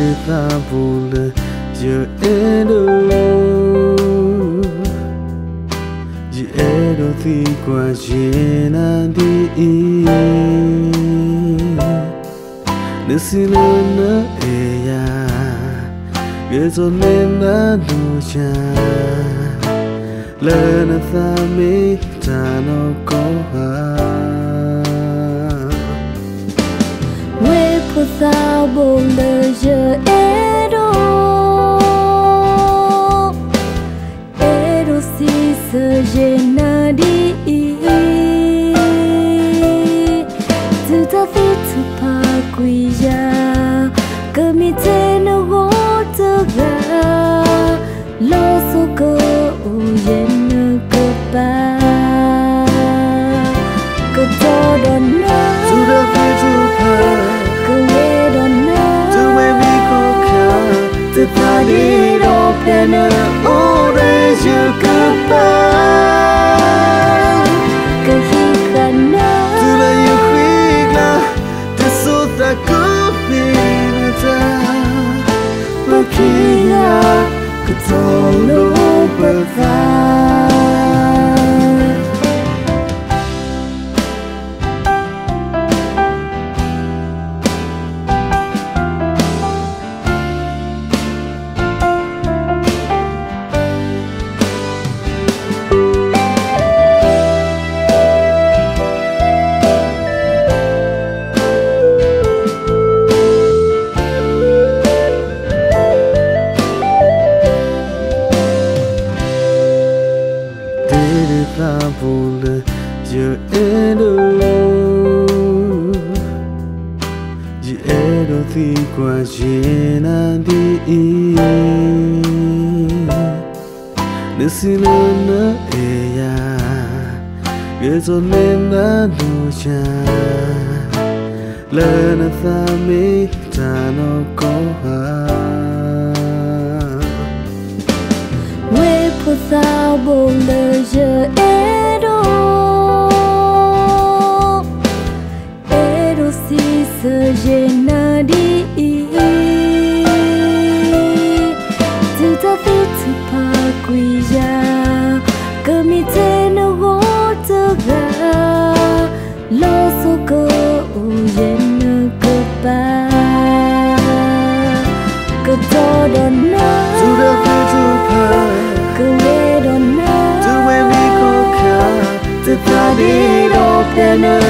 Dede bula je endo Je endo thì qua jena di. Nesilona eya, Gezo nena ta mê ta nó có pour sao buồn đời giờ ero ero si sơ je na đi tu ta vi tu pa quy ya cơ mi te Lucia, que ton eau peut. Je endo je endo thi qua jena di Nesilona eya Gezo nena doja Lena thame tano koha pour sao bon le si se genadi Tu ta fi tu pa quija Que mi te no go te ga Lo so go o yen ke pa Que todo no Tu da fi tu pa te pariro piano ore je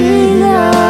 力量